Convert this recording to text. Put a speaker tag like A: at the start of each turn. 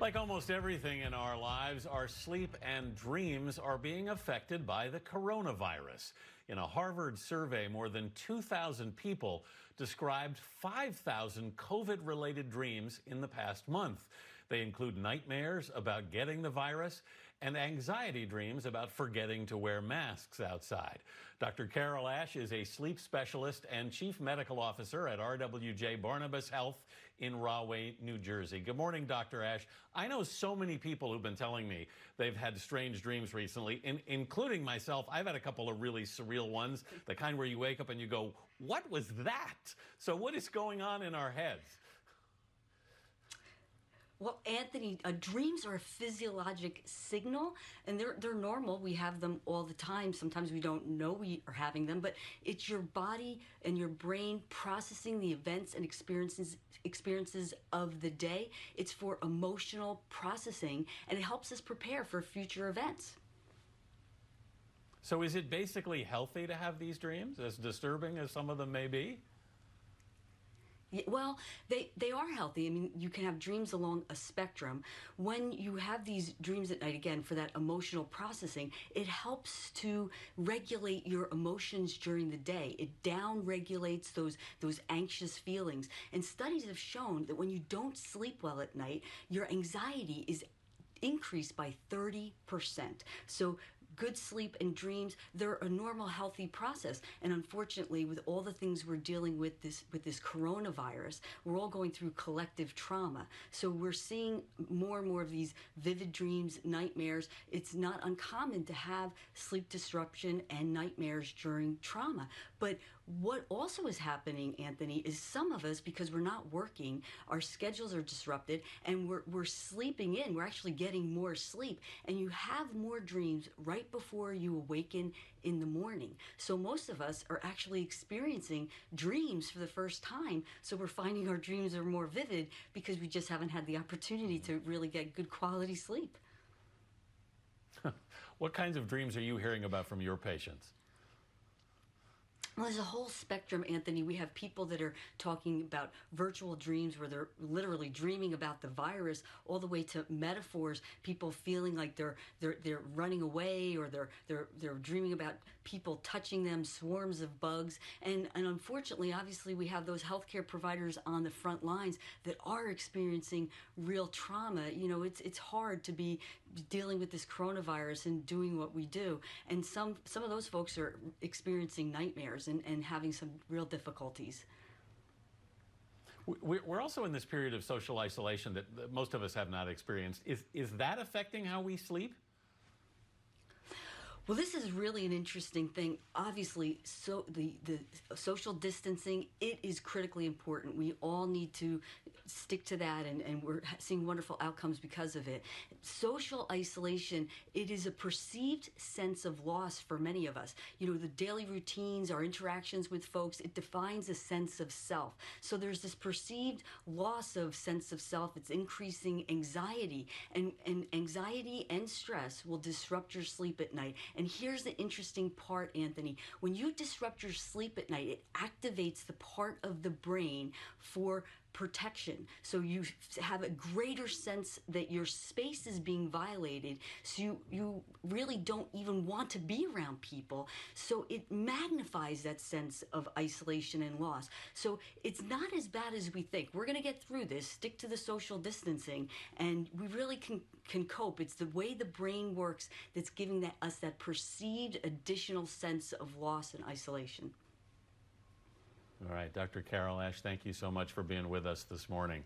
A: Like almost everything in our lives, our sleep and dreams are being affected by the coronavirus. In a Harvard survey, more than 2,000 people described 5,000 COVID related dreams in the past month. They include nightmares about getting the virus and anxiety dreams about forgetting to wear masks outside. Dr. Carol Ash is a sleep specialist and chief medical officer at RWJ Barnabas Health in Rahway, New Jersey. Good morning, Dr. Ash. I know so many people who've been telling me they've had strange dreams recently, in, including myself. I've had a couple of really surreal ones, the kind where you wake up and you go, What was that? So, what is going on in our heads?
B: Well, Anthony, uh, dreams are a physiologic signal, and they're they're normal. We have them all the time. Sometimes we don't know we are having them, but it's your body and your brain processing the events and experiences experiences of the day. It's for emotional processing, and it helps us prepare for future events.
A: So, is it basically healthy to have these dreams, as disturbing as some of them may be?
B: Well, they, they are healthy. I mean, you can have dreams along a spectrum. When you have these dreams at night, again, for that emotional processing, it helps to regulate your emotions during the day. It down regulates those, those anxious feelings. And studies have shown that when you don't sleep well at night, your anxiety is increased by 30%. So good sleep and dreams, they're a normal healthy process. And unfortunately, with all the things we're dealing with this with this coronavirus, we're all going through collective trauma. So we're seeing more and more of these vivid dreams, nightmares. It's not uncommon to have sleep disruption and nightmares during trauma. But what also is happening, Anthony, is some of us, because we're not working, our schedules are disrupted and we're, we're sleeping in. We're actually getting more sleep. And you have more dreams right before you awaken in the morning. So most of us are actually experiencing dreams for the first time. So we're finding our dreams are more vivid because we just haven't had the opportunity to really get good quality sleep.
A: what kinds of dreams are you hearing about from your patients?
B: Well, there's a whole spectrum, Anthony. We have people that are talking about virtual dreams where they're literally dreaming about the virus, all the way to metaphors, people feeling like they're they're they're running away or they're they're they're dreaming about people touching them, swarms of bugs. And and unfortunately, obviously we have those healthcare providers on the front lines that are experiencing real trauma. You know, it's it's hard to be dealing with this coronavirus and doing what we do. And some some of those folks are experiencing nightmares and, and having some real difficulties.
A: We're also in this period of social isolation that most of us have not experienced. Is, is that affecting how we sleep?
B: Well, this is really an interesting thing. Obviously, so the the social distancing it is critically important. We all need to stick to that, and, and we're seeing wonderful outcomes because of it. Social isolation it is a perceived sense of loss for many of us. You know, the daily routines, our interactions with folks, it defines a sense of self. So there's this perceived loss of sense of self. It's increasing anxiety, and and anxiety and stress will disrupt your sleep at night and here's the interesting part, Anthony. When you disrupt your sleep at night, it activates the part of the brain for protection. So you have a greater sense that your space is being violated. So you, you really don't even want to be around people. So it magnifies that sense of isolation and loss. So it's not as bad as we think. We're going to get through this, stick to the social distancing, and we really can, can cope. It's the way the brain works that's giving that, us that perceived additional sense of loss and isolation.
A: All right, Dr. Carol Ash, thank you so much for being with us this morning.